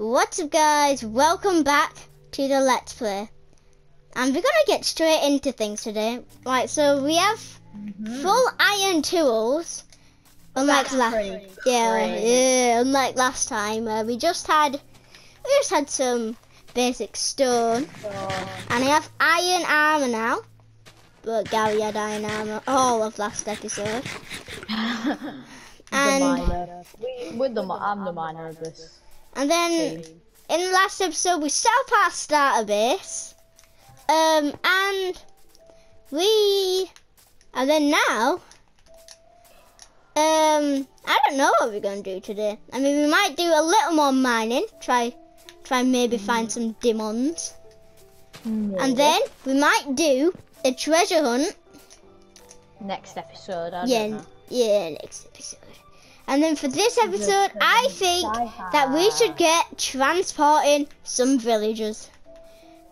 What's up guys, welcome back to the Let's Play. And we're gonna get straight into things today. Right, so we have full iron tools. Unlike That's last yeah, yeah, unlike last time, uh, we just had we just had some basic stone. And I have iron armor now. But Gary had iron armor all of last episode. the And miner. We, we're the, I'm the miner of this and then team. in the last episode we set up our starter base. Um and we and then now um I don't know what we're gonna do today. I mean we might do a little more mining, try try maybe find some diamonds. And then we might do a treasure hunt. next episode, I Yeah, don't know. yeah, next episode. And then for this episode, I think that we should get transporting some villagers.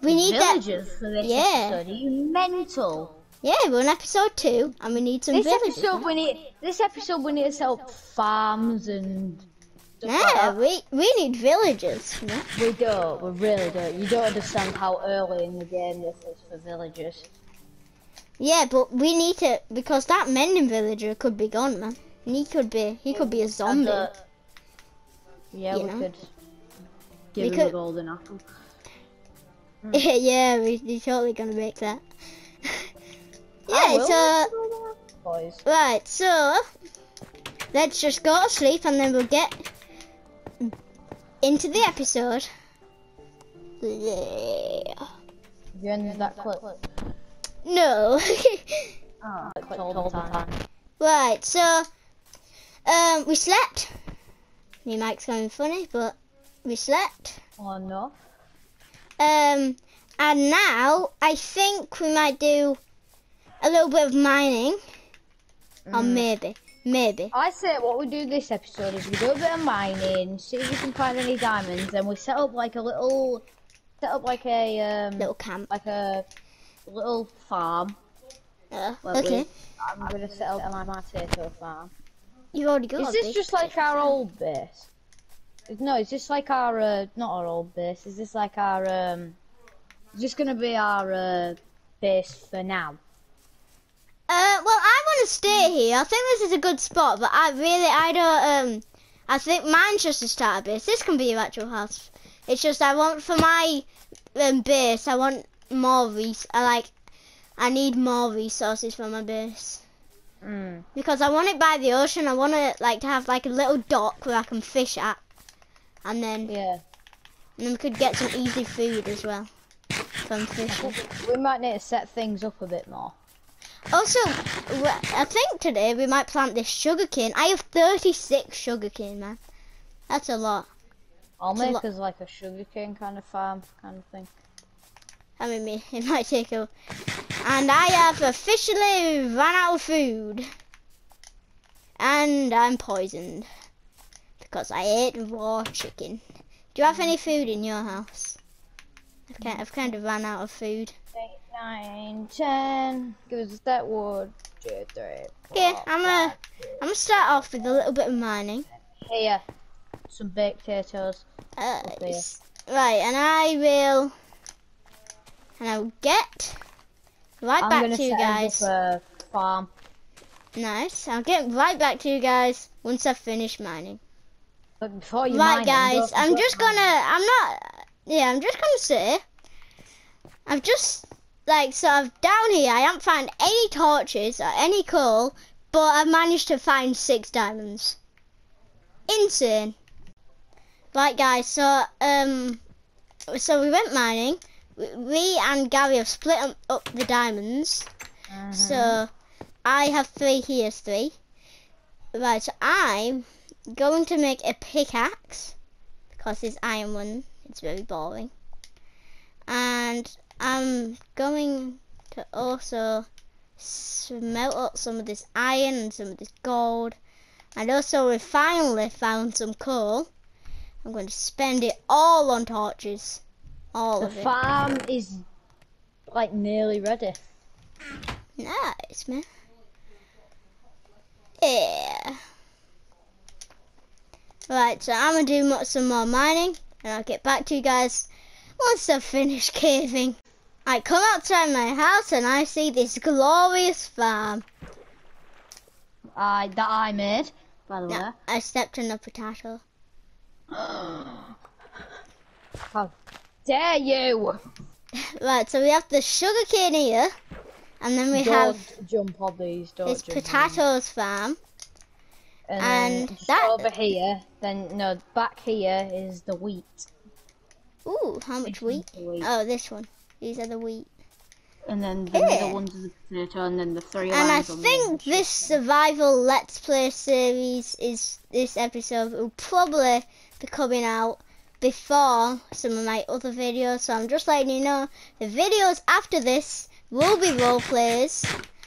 We need that. villagers for this Yeah. episode. Are you mental? Yeah, we're on episode two, and we need some This villagers. episode we need. This episode we need to set up farms and. Yeah, we we need villagers. We don't. We really don't. You don't understand how early in the game this is for villagers. yeah, but we need to because that mending villager could be gone, man. And he could be he could be a zombie. uh, yeah, You we know? could give We him could- a golden apple. yeah, we, we're totally gonna make that. Yeah, so. make a golden apple, boys. Right, so let's just go to sleep and then we'll get into the episode. Yeah. You ended that clip. No. Oh, clip all the time. right, so um, we slept. Me mic's going funny, but we slept. Oh no. Um, and now I think we might do a little bit of mining, or Mm. maybe, maybe. I say what we do this episode is we do a bit of mining, see if we can find any diamonds, and we set up like a little, set up like a um, Little camp. like a little farm. Uh, okay, we- I'm gonna set up my potato farm. You've already got. Is this just like our old base? No, it's just like our uh, not our old base? Is this like our um? This gonna be our uh, base for now? Uh, well, I want to stay here. I think this is a good spot, but I really, I don't, um, I think mine's just a starter base. This can be your actual house. It's just I want, for my um, base, I want more res- I like, I need more resources for my base. Mm. Because I want it by the ocean. I want it, like, to have, like, a little dock where I can fish at. And then, Yeah. and then we could get some easy food as well. From fishing. We might need to set things up a bit more. Also, I think today we might plant this sugarcane. I have 36 sugarcane, man. That's a lot. I'll make us like a sugarcane kind of farm kind of thing. I mean, it might take a. And I have officially run out of food. And I'm poisoned. Because I ate raw chicken. Do you have any food in your house? I've kind, I've kind of run out of food. Eight, nine, ten. Give us that wood. Two, three. Okay, I'm gonna. I'm gonna start off with a little bit of mining. Here. Some baked potatoes. Uh, right, and I will, and I will get right I'm back gonna you guys. up a farm. Nice. I'll get right back to you guys once I finish mining. But before you right, mine guys. I'm just mine gonna. I'm not. Yeah, I'm just gonna say. I've just like so. I've down here. I haven't found any torches or any coal, but I've managed to find six diamonds. Insane. Right, guys. So um, so we went mining. We- and Gary have split up the diamonds. Mhm. So I have three, he has three. Right, so I'm going to make a pickaxe because this iron one it's very boring. And I'm going to also smelt up some of this iron and some of this gold. And also we finally found some coal. I'm going to spend it all on torches. All the farm is like nearly ready. Nice, man. Yeah. Right, so I'm gonna do some more mining. and I'll get back to you guys once I've finished caving. I come outside my house and I see this glorious farm. I that I made, by the way. I stepped on a potato. How oh. Dare you! Right, so we have the sugar cane here, and then we don't have jump on these. Don't this jump on potatoes farm. And, And that- over here, then no, back here is the wheat. Ooh, how much wheat? Wheat. Oh, this one. These are the wheat. and then the Here. middle one's the potato, and then the three And I lines on the think this survival let's play series is this episode will probably be coming out before some of my other videos. So I'm just letting you know the videos after this will be role plays.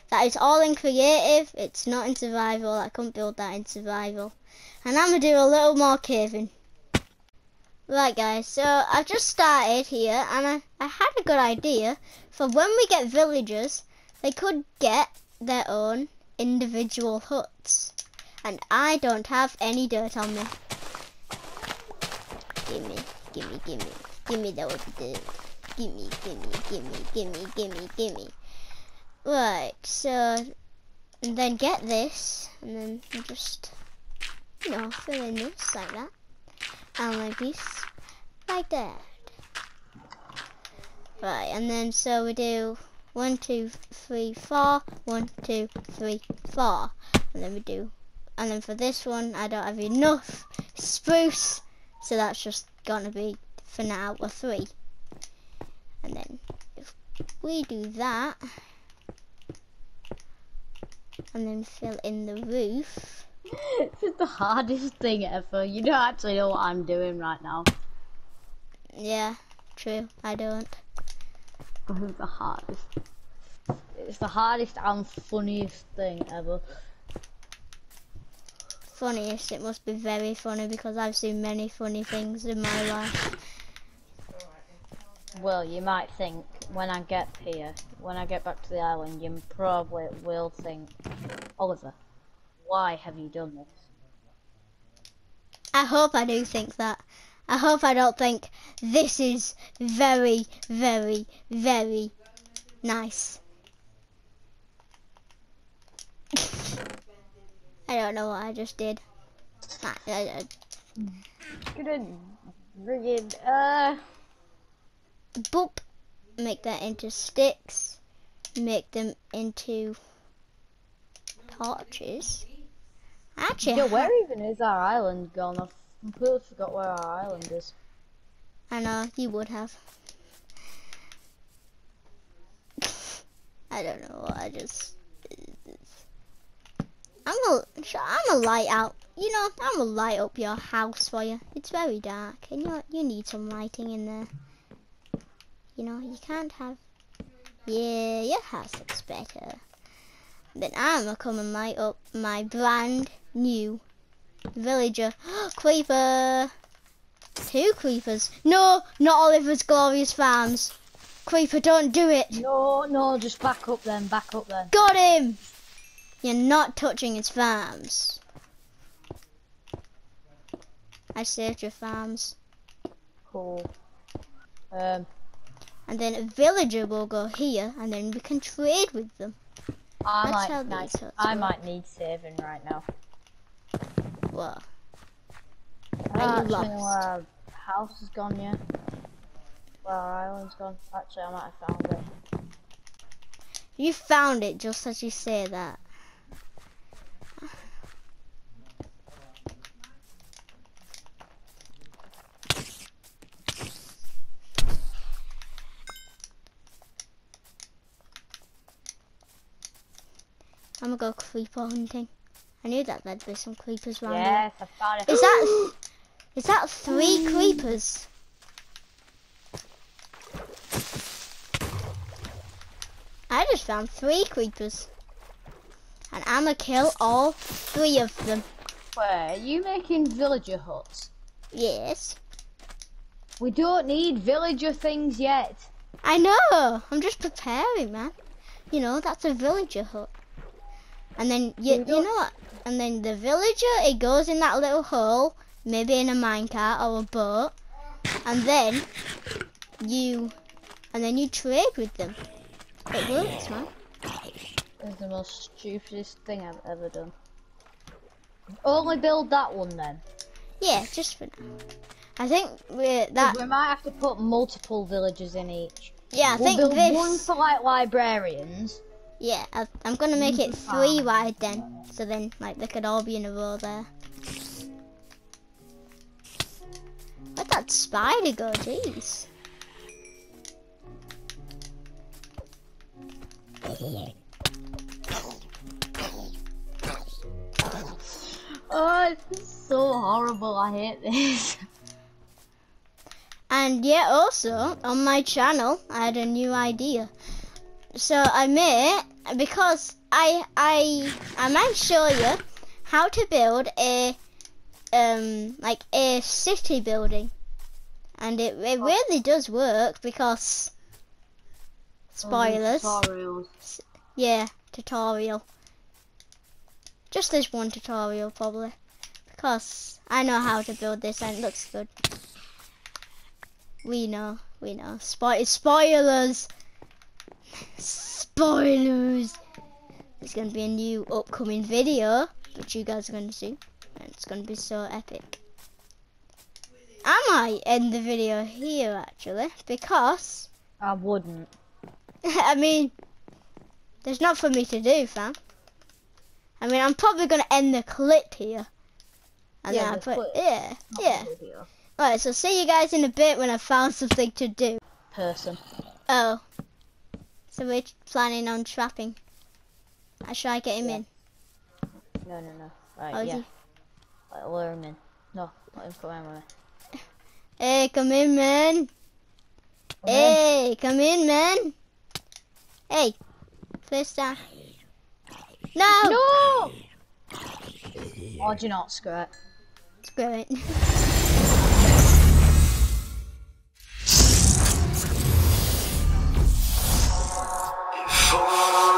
That is all in creative. It's not in survival. I couldn't build that in survival. And I'm gonna do a little more caving. Right guys, so I've just started here and I, I had a good idea for when we get villagers they could get their own individual huts. And I don't have any dirt on me. Gimme, gimme, gimme, gimme that those dirt. Gimme, gimme, gimme, gimme, gimme, gimme. Right, so and then get this, and then just, you know, fill in this like that. And like this, like that. Right, and then so we do one, two, three, four, one, two, three, four. And then we do, and then for this one, I don't have enough spruce, so that's just gonna be for now a three. And then if we do that, and then fill in the roof, this is the hardest thing ever. You don't actually know what I'm doing right now. yeah, true, I don't. This is the hardest. It's the hardest and funniest thing ever. Funniest, it must be very funny because I've seen many funny things in my life. Well, you might think when I get here, when I get back to the island, you probably will think, Oliver, why have you done this? I hope I do think that. I hope I don't think this is very, very, very nice. I don't know what I just did. I, I, I, Gonna friggin' uh boop. Make that into sticks. Make them into torches. Actually, Yeah, where even is our island gone? I've completely forgot where our island is. I know you would have. I don't know. I just. I'm a. I'm a light out. You know, I'm gonna light up your house for you. It's very dark, and you you need some lighting in there. You know, you can't have. Yeah, your house looks better. Then I'm gonna come and light up my brand new villager creeper. Two creepers. No, not Oliver's Glorious Farms. Creeper, don't do it. No, no, just back up then, back up then. Got him. You're not touching his farms. I saved your farms. Cool. Um, And then a villager will go here, and then we can trade with them. I That's might, these I work. might need saving right now. Well, I don't Are you lost? house has gone yet. Where our island's gone. Actually, I might have found it. you found it just as you say that. I'm gonna go creeper hunting. I knew that there'd be some creepers around here. Yes, I found it. Is that is that three mm. creepers? I just found three creepers. And I'ma kill all three of them. Where are you making villager huts? Yes. We don't need villager things yet. I know. I'm just preparing, man. You know, that's a villager hut. And then you, you know what? And then the villager, it goes in that little hole, maybe in a minecart or a boat. and then you, and then you trade with them. It works, man. It's the most stupidest thing I've ever done. Only build that one then. Yeah, just for now. I think 'Cause that. we might have to put multiple villages in each. Yeah, I we'll think build this. one for like librarians. Yeah, I, I'm gonna make it three wide then, so then like they could all be in a row there. Where'd that spider go? Jeez. Oh, it's so horrible. I hate this. And yeah, also on my channel, I had a new idea. So I made because I I I might show you how to build a um like a city building, and it it really does work because spoilers. Yeah, tutorial. Just this one tutorial probably. Because I know how to build this and it looks good. We know, we know. Spo- spoilers! Spoilers! There's gonna be a new upcoming video which you guys are gonna see. And it's gonna be so epic. I might end the video here actually because I wouldn't. I mean, there's not for me to do, fam. I mean, I'm probably gonna end the clip here. And Yeah, then I put, clip. yeah, yeah. Alright, so see you guys in a bit when I found something to do. Person. Oh. So we're planning on trapping. Uh, Should I get him Yeah. in? No, no, no. Right, Oh, yeah. he? Right, lure him in. No, let him come in with. Hey, come in, man. Come in. Hey, come in, man. Hey, first down. No! No! Why do you not, screw it? Screw it. fora.